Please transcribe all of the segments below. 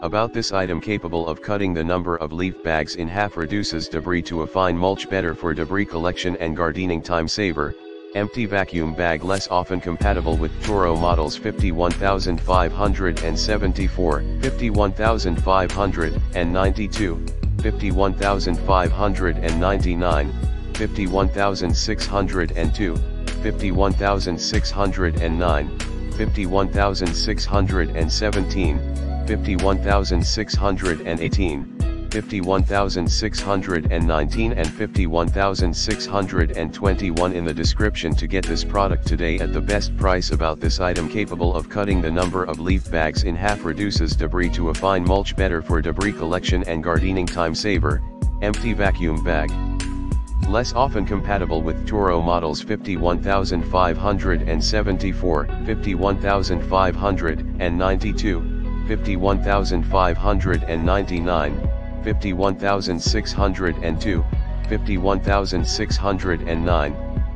About this item capable of cutting the number of leaf bags in half reduces debris to a fine mulch better for debris collection and gardening time saver, empty vacuum bag less often compatible with Toro models 51574, 51592, 51599, 51602, 51609, 51617, 51618, 51619 and 51621 in the description to get this product today at the best price about this item capable of cutting the number of leaf bags in half reduces debris to a fine mulch better for debris collection and gardening time saver, empty vacuum bag. Less often compatible with Toro models 51574, 51592, 51599, 51602, 51609,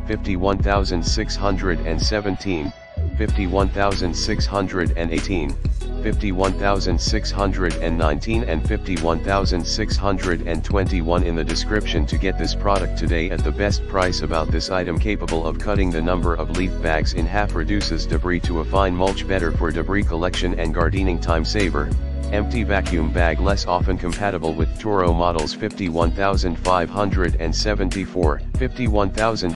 51617, 51618, 51619 and 51621 in the description to get this product today at the best price about this item capable of cutting the number of leaf bags in half reduces debris to a fine mulch better for debris collection and gardening time saver, empty vacuum bag less often compatible with Toro models 51574, 51000